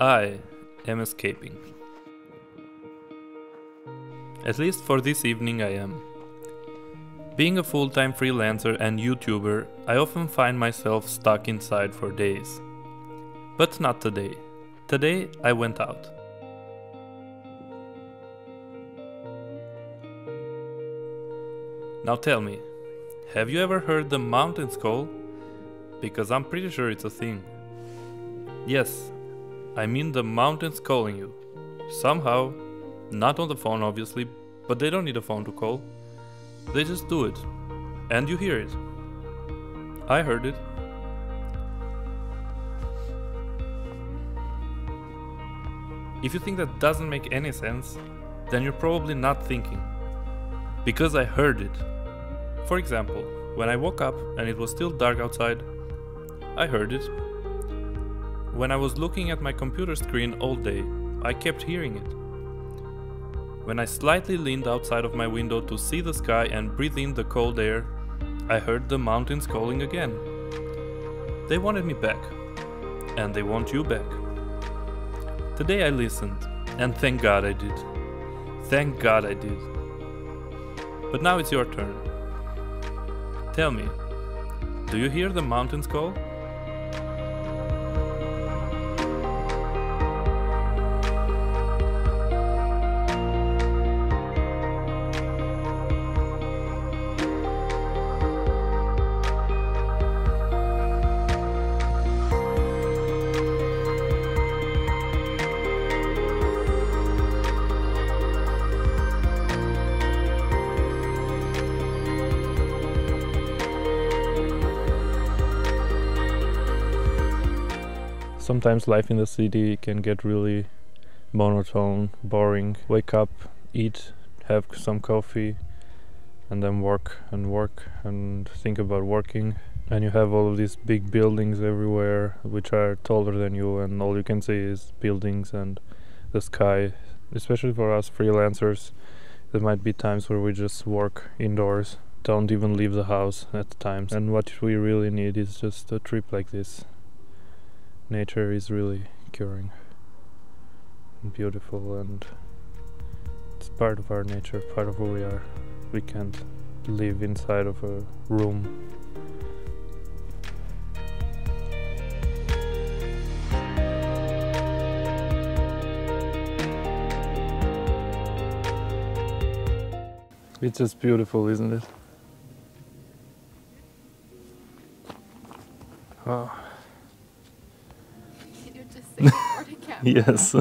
I am escaping. At least for this evening, I am. Being a full time freelancer and YouTuber, I often find myself stuck inside for days. But not today. Today, I went out. Now tell me, have you ever heard the mountains call? Because I'm pretty sure it's a thing. Yes, I mean the mountains calling you. Somehow, not on the phone obviously, but they don't need a phone to call. They just do it. And you hear it. I heard it. If you think that doesn't make any sense, then you're probably not thinking. Because I heard it. For example, when I woke up and it was still dark outside, I heard it. When I was looking at my computer screen all day, I kept hearing it. When I slightly leaned outside of my window to see the sky and breathe in the cold air, I heard the mountains calling again. They wanted me back, and they want you back. Today I listened, and thank God I did. Thank God I did. But now it's your turn. Tell me, do you hear the mountains call? Sometimes life in the city can get really monotone, boring. Wake up, eat, have some coffee, and then work and work and think about working. And you have all of these big buildings everywhere which are taller than you, and all you can see is buildings and the sky. Especially for us freelancers, there might be times where we just work indoors, don't even leave the house at times. And what we really need is just a trip like this nature is really curing and beautiful and it's part of our nature part of who we are. We can't live inside of a room. It's just beautiful isn't it? Just say yes.